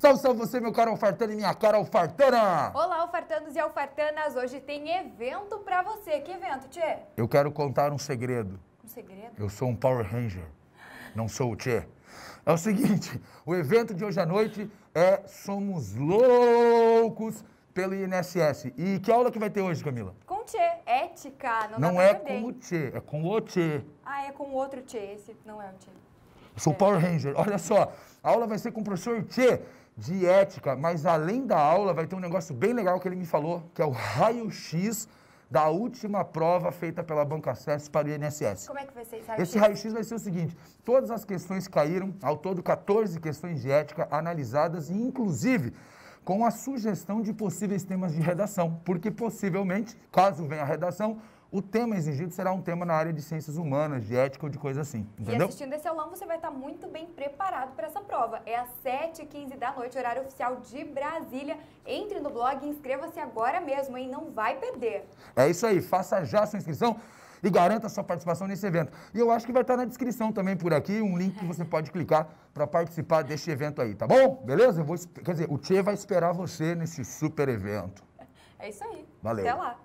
Salve, salve você, meu caro alfartano e minha cara alfartana! Olá, alfartanos e alfartanas! Hoje tem evento pra você. Que evento, Tchê? Eu quero contar um segredo. Um segredo? Eu sou um Power Ranger, não sou o Tchê. É o seguinte, o evento de hoje à noite é Somos Loucos pelo INSS. E que aula que vai ter hoje, Camila? Com o Tchê. Ética. Não, Não é perder. com o Tchê, é com o Tchê. Ah, é com o outro Tchê. Esse não é o Tchê. Sou Power Ranger. Olha só, a aula vai ser com o professor Tchê de ética, mas além da aula vai ter um negócio bem legal que ele me falou, que é o raio-x da última prova feita pela Banca Acesso para o INSS. Como é que vai ser isso? Esse raio-x vai ser o seguinte: todas as questões caíram, ao todo 14 questões de ética analisadas e, inclusive, com a sugestão de possíveis temas de redação, porque possivelmente, caso venha a redação, o tema exigido será um tema na área de ciências humanas, de ética ou de coisa assim, E entendeu? assistindo esse aulão, você vai estar muito bem preparado para essa prova. É às 7h15 da noite, horário oficial de Brasília. Entre no blog e inscreva-se agora mesmo, hein? Não vai perder. É isso aí, faça já a sua inscrição e garanta sua participação nesse evento. E eu acho que vai estar na descrição também por aqui um link que você pode clicar para participar deste evento aí, tá bom? Beleza? Eu vou, quer dizer, o Tchê vai esperar você nesse super evento. É isso aí. Valeu. Até lá.